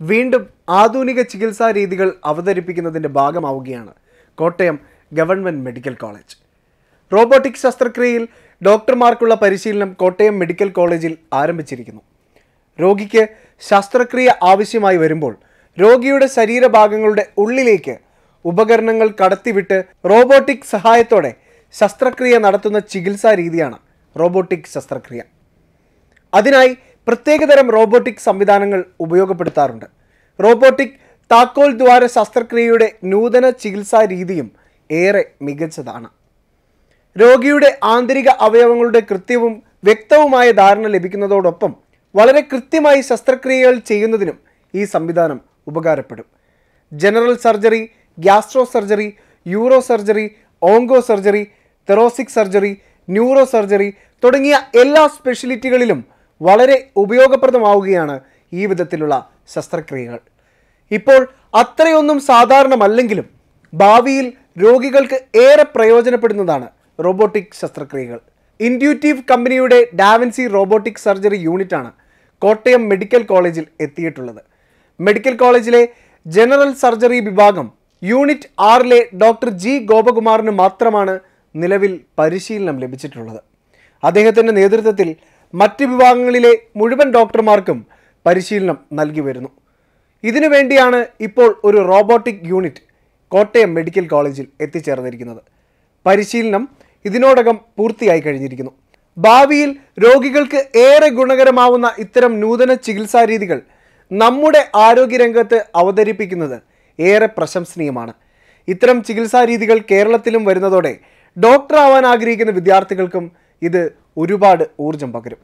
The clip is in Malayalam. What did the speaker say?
വീണ്ടും ആധുനിക ചികിത്സാ രീതികൾ അവതരിപ്പിക്കുന്നതിന്റെ ഭാഗമാവുകയാണ് Kottayam government medical college. Robotic ശസ്ത്രക്രിയയിൽ ഡോക്ടർമാർക്കുള്ള പരിശീലനം കോട്ടയം മെഡിക്കൽ കോളേജിൽ ആരംഭിച്ചിരിക്കുന്നു. രോഗിക്ക് ശസ്ത്രക്രിയ ആവശ്യമായി വരുമ്പോൾ രോഗിയുടെ ശരീരഭാഗങ്ങളുടെ ഉള്ളിലേക്ക് ഉപകരണങ്ങൾ കടത്തിവിട്ട് റോബോട്ടിക് സഹായത്തോടെ ശസ്ത്രക്രിയ നടത്തുന്ന ചികിത്സാ രീതിയാണ് റോബോട്ടിക് ശസ്ത്രക്രിയ. അതിനായി പ്രത്യേകതരം റോബോട്ടിക് സംവിധാനങ്ങൾ ഉപയോഗപ്പെടുത്താറുണ്ട്. റോബോട്ടിക് താക്കോൽ ദ്വാര ശസ്ത്രക്രിയയുടെ നൂതന ചികിത്സാ രീതിയും ഏറെ മികച്ചതാണ്. രോഗിയുടെ ആന്തരിക അവയവങ്ങളുടെ കൃത്യവും വ്യക്തവുമായ ധാരണ ലഭിക്കുന്നതോടൊപ്പം വളരെ കൃത്യമായി ശസ്ത്രക്രിയകൾ ചെയ്യുന്നതിനും ഈ സംവിധാനം ഉപകാരപ്പെടും. General surgery gastro surgery uro surgery onco surgery thoracic surgery neuro surgery തുടങ്ങിയ എല്ലാ സ്പെഷ്യലിറ്റികളിലും വളരെ ഉപയോഗപ്രദമാവുകയാണ് ഈ വിധത്തിലുള്ള ശസ്ത്രക്രിയകൾ. ഇപ്പോൾ അത്രയൊന്നും സാധാരണമല്ലെങ്കിലും ഭാവിയിൽ രോഗികൾക്ക് ഏറെ പ്രയോജനപ്പെടുന്നതാണ് റോബോട്ടിക് ശസ്ത്രക്രിയകൾ. ഇൻഡ്യൂറ്റീവ് കമ്പനിയുടെ da Vinci robotic surgery unit Kottayam medical കോളേജിൽ എത്തിയിട്ടുള്ളത്. മെഡിക്കൽ കോളേജിലെ ജനറൽ സർജറി വിഭാഗം യൂണിറ്റ് ആറിലെ ഡോക്ടർ ജി ഗോപകുമാറിന് മാത്രമാണ് നിലവിൽ പരിശീലനം ലഭിച്ചിട്ടുള്ളത്. അദ്ദേഹത്തിന്റെ നേതൃത്വത്തിൽ മറ്റ് വിഭാഗങ്ങളിലെ മുഴുവൻ ഡോക്ടർമാർക്കും പരിശീലനം നൽകി വരുന്നു. ഇതിനു വേണ്ടിയാണ് ഇപ്പോൾ ഒരു റോബോട്ടിക് യൂണിറ്റ് കോട്ടയം മെഡിക്കൽ കോളേജിൽ എത്തിച്ചേർന്നിരിക്കുന്നത്. പരിശീലനം ഇതിനോടകം പൂർത്തിയായി കഴിഞ്ഞിരിക്കുന്നു. ഭാവിയിൽ രോഗികൾക്ക് ഏറെ ഗുണകരമാവുന്ന ഇത്തരം നൂതന ചികിത്സാ രീതികൾ നമ്മുടെ ആരോഗ്യരംഗത്ത് അവതരിപ്പിക്കുന്നത് ഏറെ പ്രശംസനീയമാണ്. ഇത്തരം ചികിത്സാ രീതികൾ കേരളത്തിലും വരുന്നതോടെ ഡോക്ടർ ആവാൻ ആഗ്രഹിക്കുന്ന വിദ്യാർത്ഥികൾക്കും ഇത് ഒരുപാട് ഊർജം പകരും.